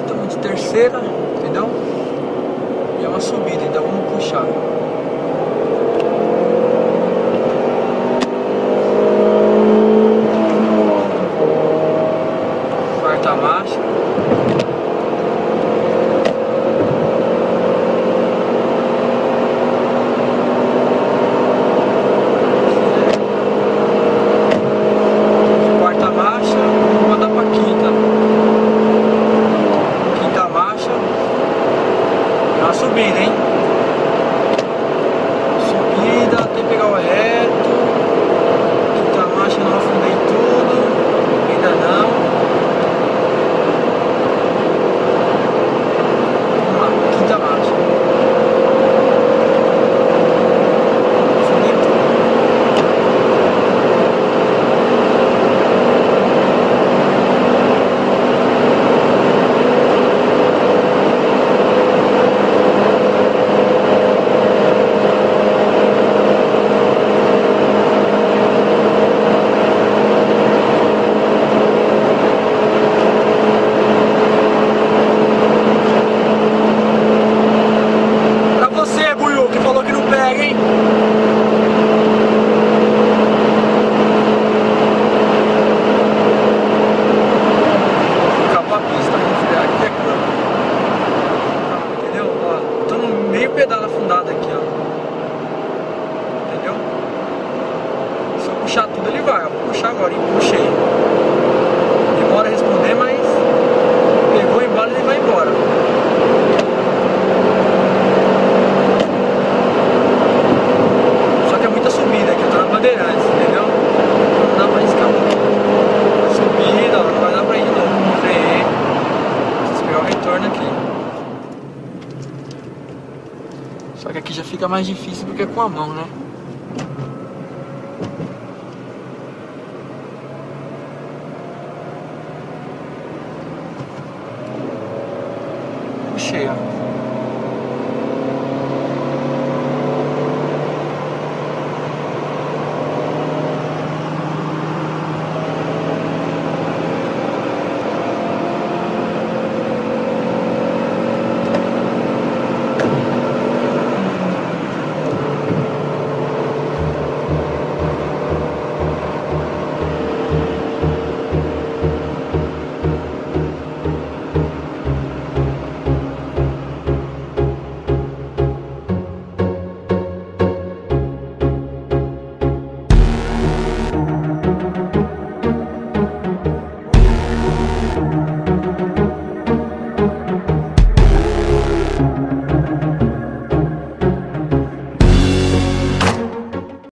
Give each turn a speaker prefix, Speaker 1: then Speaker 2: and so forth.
Speaker 1: estamos de terceira, entendeu? E é uma subida, então vamos puxar. Quarta marcha. Quarta marcha, vamos mandar pra quinta. Quinta marcha. É uma subida, hein? Subida até pegar o reto. Quinta marcha, não afundei tudo. Ainda não. Vamos lá, quinta marcha. Afundei tudo. Pra você, Buiu, que falou que não pega, hein? Capa pista, vamos frear aqui é câmera. Entendeu? Ó, tô no meio pedal afundado aqui, ó. Entendeu? Se eu puxar tudo, ele vai. ó. Vou puxar agora, hein? Puxei. Demora a responder, mas pegou o embalo, ele vai embora. Só que é muita subida aqui, eu tô na Bandeirantes, entendeu? Não dá pra escar muito. Subida, não vai dar pra ir de novo. Freiei. Preciso pegar o retorno aqui. Só que aqui já fica mais difícil porque é com a mão, né? Ó.